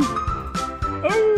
Oh.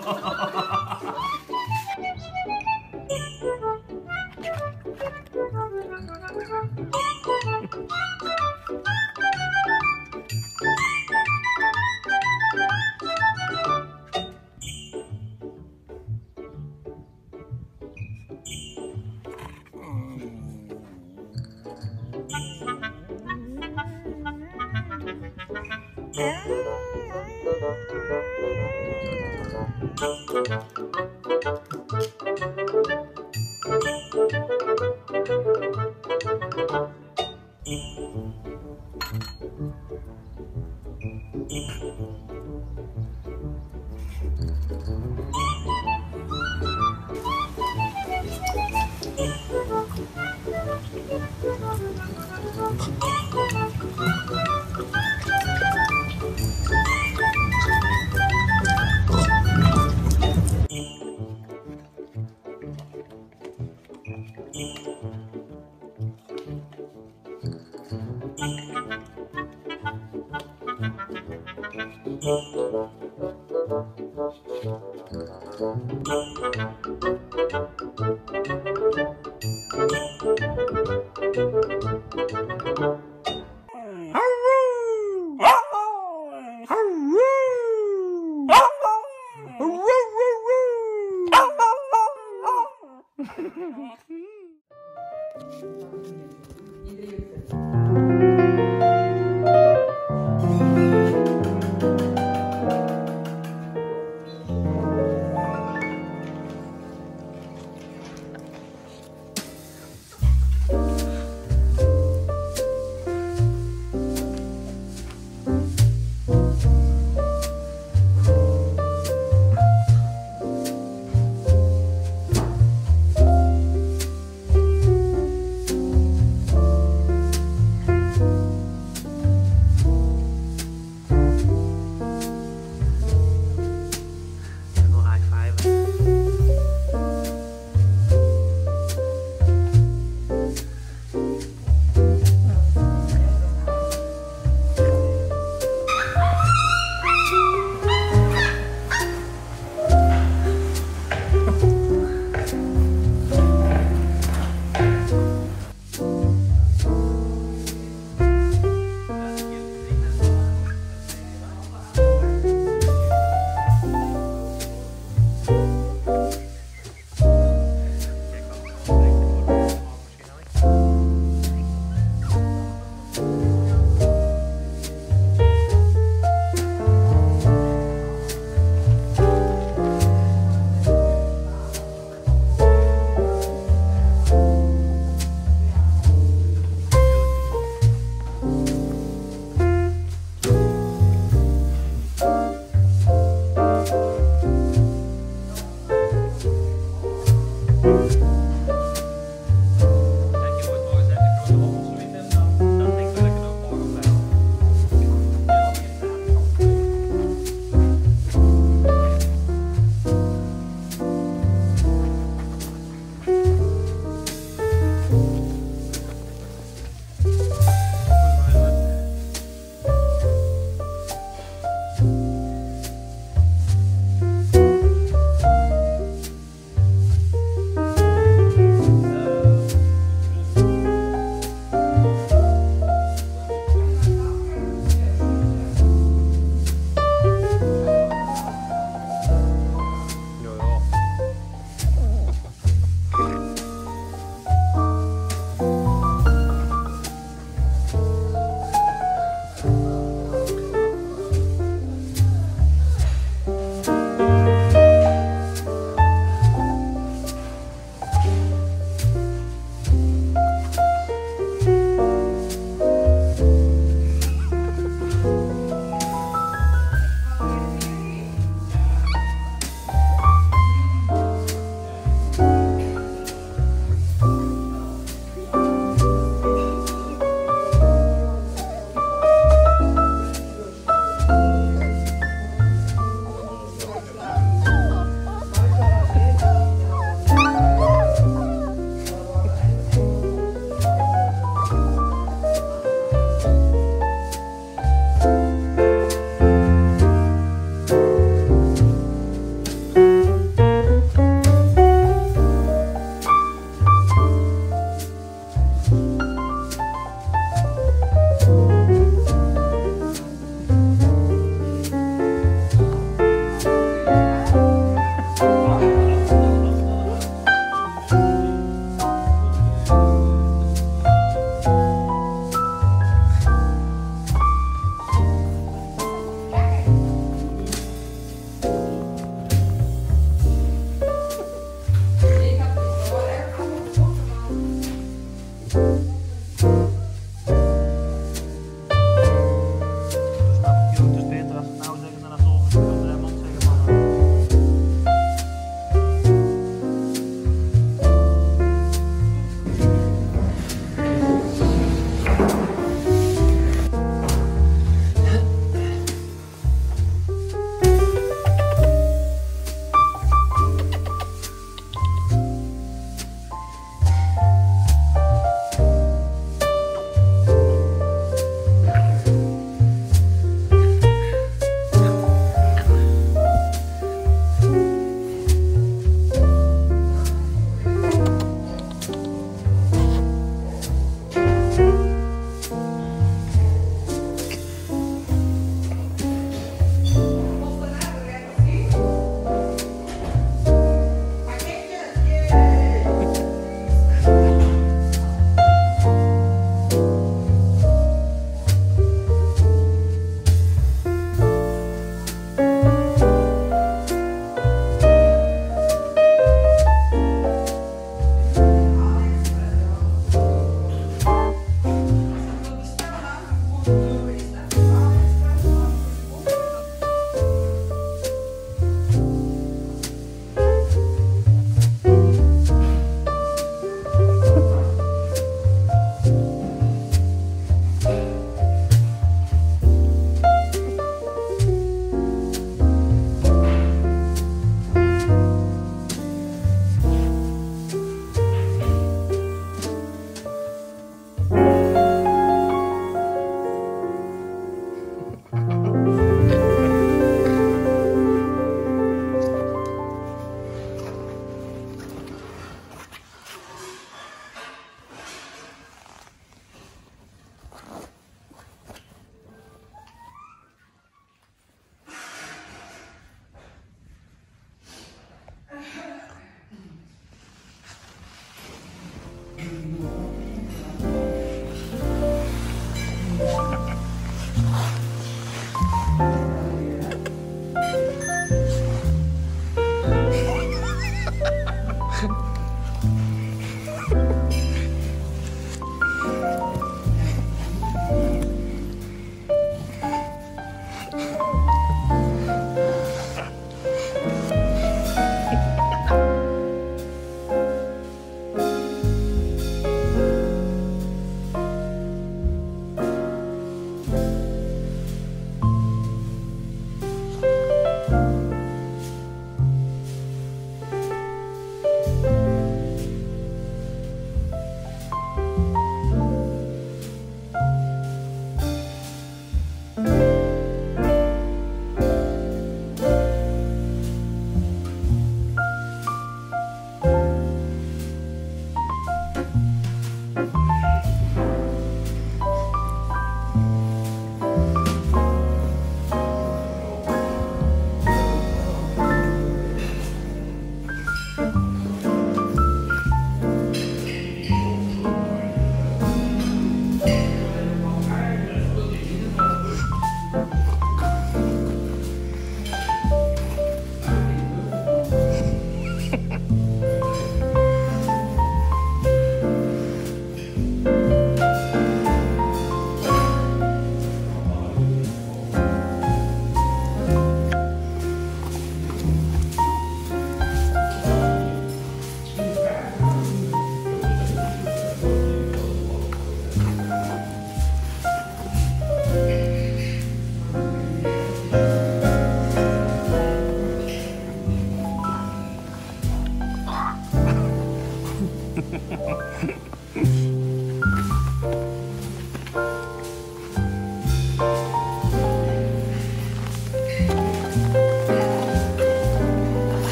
Mm-hmm.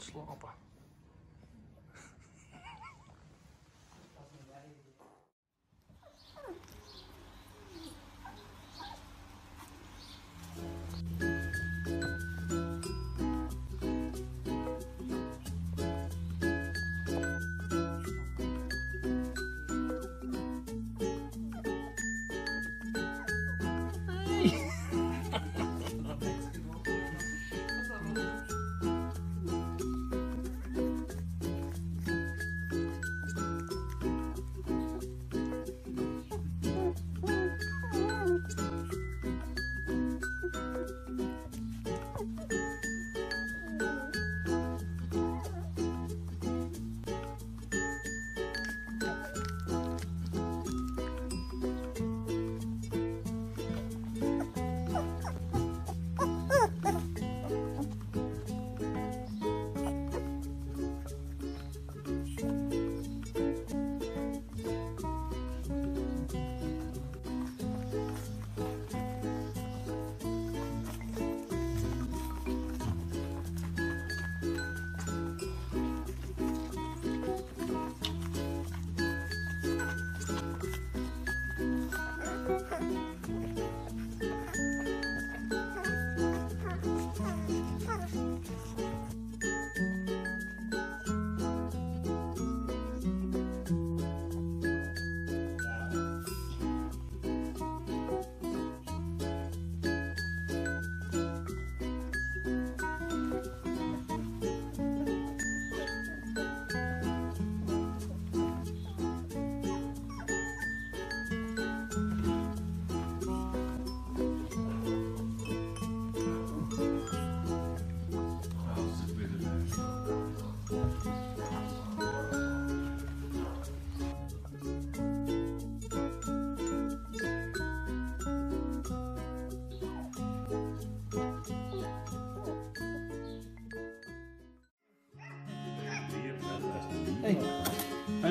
слабо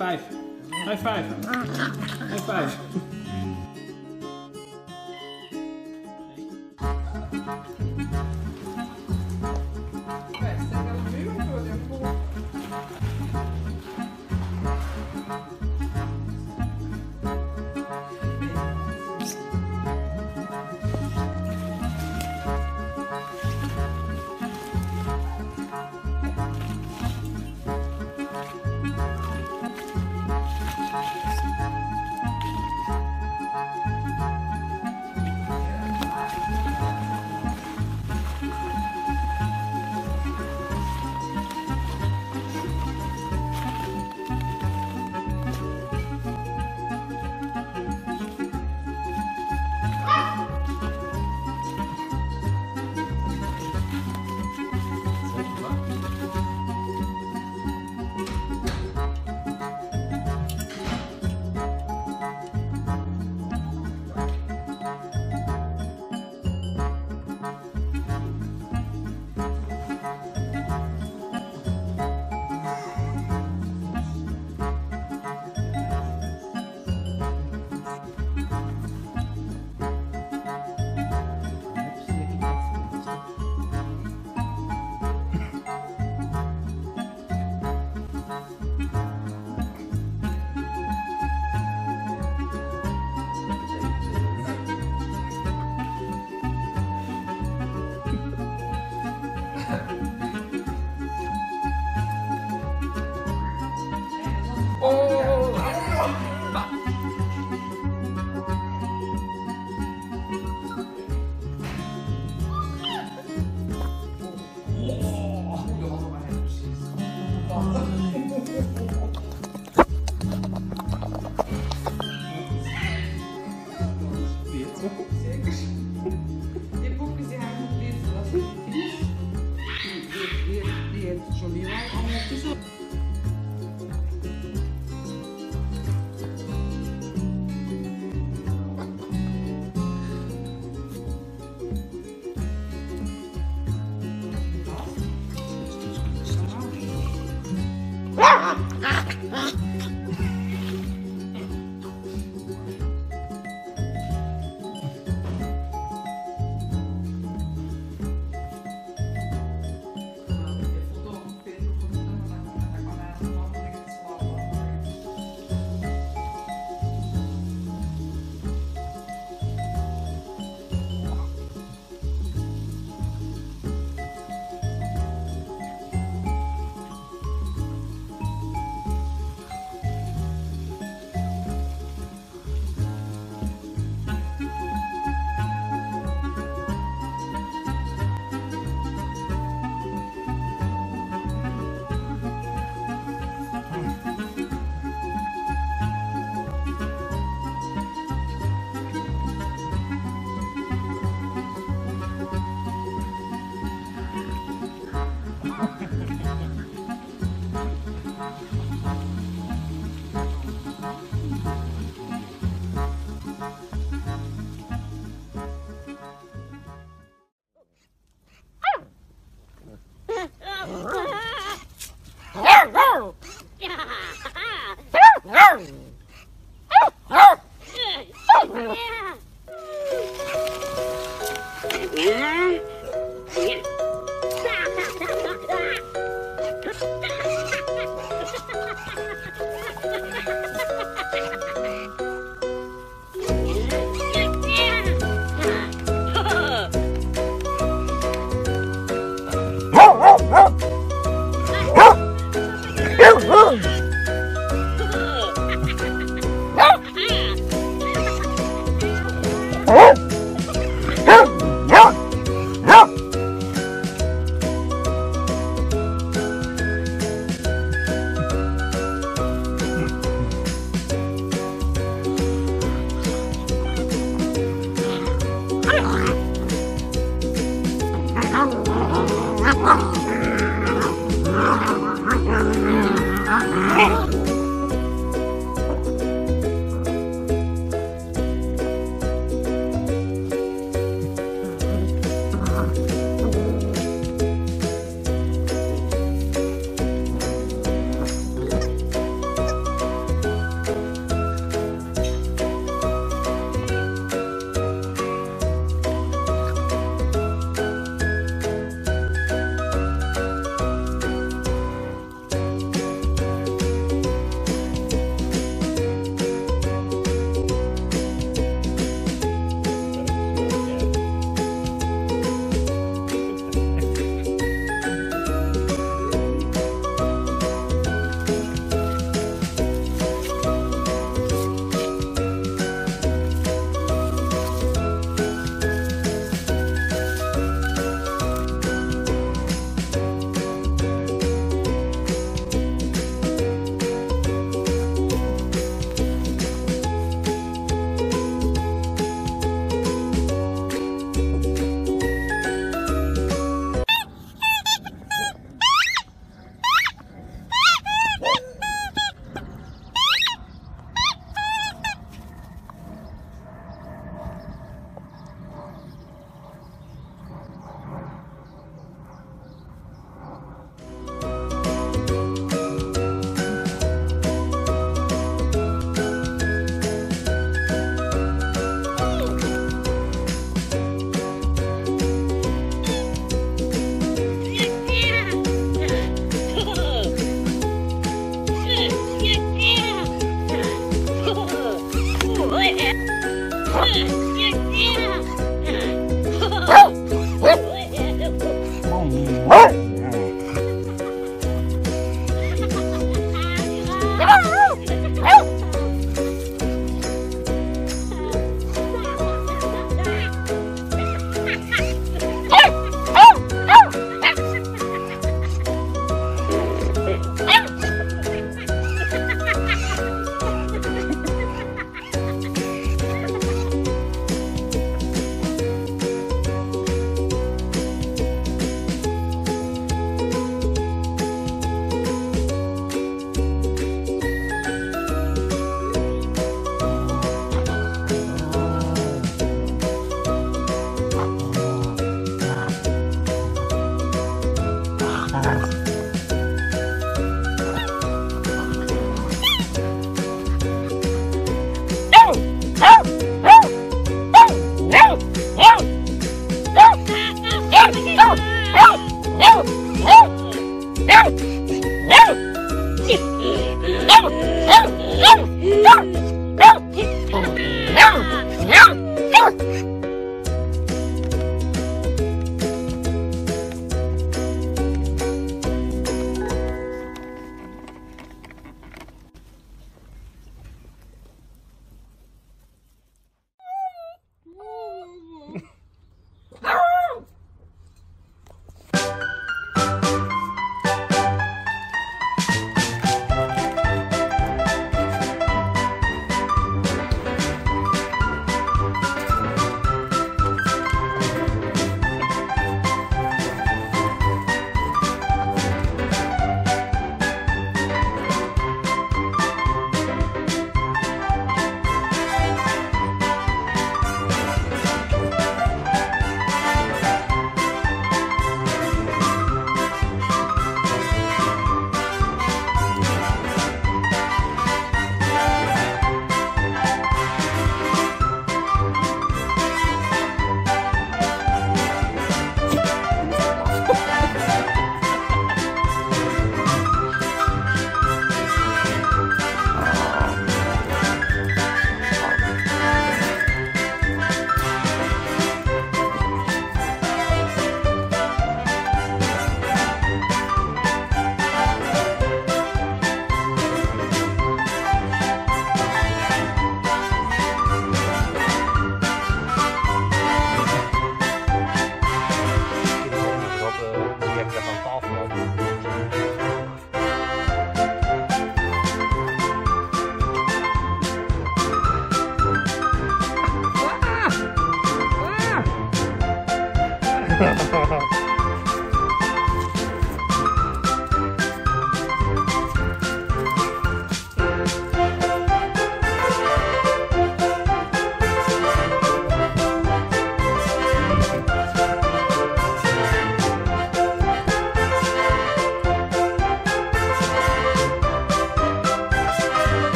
five. High five. High five. Yeah.